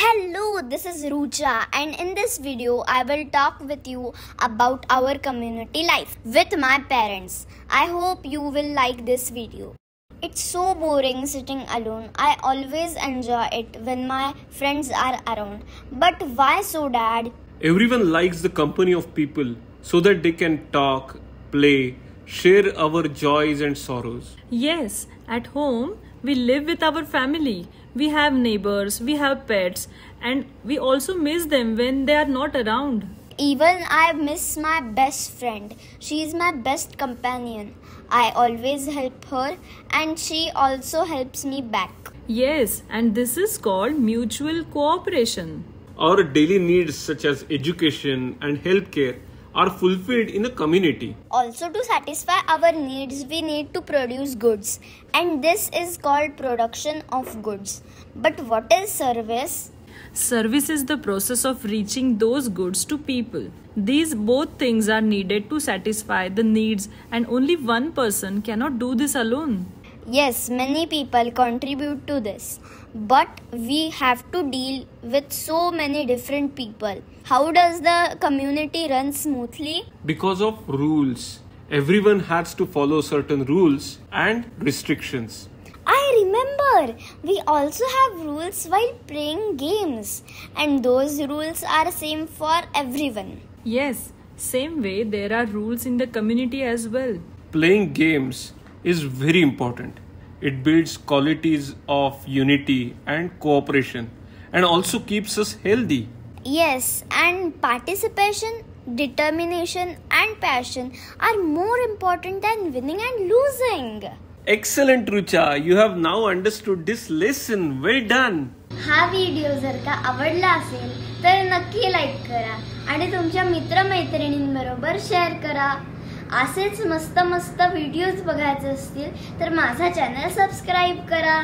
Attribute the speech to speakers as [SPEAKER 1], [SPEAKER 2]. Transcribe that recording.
[SPEAKER 1] Hello, this is Rucha, and in this video, I will talk with you about our community life with my parents. I hope you will like this video. It's so boring sitting alone. I always enjoy it when my friends are around. But why so, Dad?
[SPEAKER 2] Everyone likes the company of people so that they can talk, play, share our joys and sorrows.
[SPEAKER 3] Yes, at home we live with our family. We have neighbors, we have pets, and we also miss them when they are not around.
[SPEAKER 1] Even I miss my best friend. She is my best companion. I always help her, and she also helps me back.
[SPEAKER 3] Yes, and this is called mutual cooperation.
[SPEAKER 2] Our daily needs, such as education and healthcare, are fulfilled in a community.
[SPEAKER 1] Also, to satisfy our needs, we need to produce goods, and this is called production of goods. But what is service?
[SPEAKER 3] Service is the process of reaching those goods to people. These both things are needed to satisfy the needs, and only one person cannot do this alone.
[SPEAKER 1] Yes, many people contribute to this, but we have to deal with so many different people. How does the community run smoothly?
[SPEAKER 2] Because of rules. Everyone has to follow certain rules and restrictions.
[SPEAKER 1] I remember we also have rules while playing games, and those rules are same for everyone.
[SPEAKER 3] Yes, same way there are rules in the community as well.
[SPEAKER 2] Playing games is very important. It builds qualities of unity and cooperation and also keeps us healthy.
[SPEAKER 1] Yes, and participation, determination, and passion are more important than winning and losing.
[SPEAKER 2] Excellent, Rucha. You have now understood this lesson. Well done.
[SPEAKER 1] हा video जर का आवडला असेल तर नक्की like करा आणि तुमच्या मित्रमैत्रिणींबरोबर शेअर करा असेच मस्त मस्त व्हिडिओज बघायचे असतील तर माझा चॅनल सबस्क्राईब करा.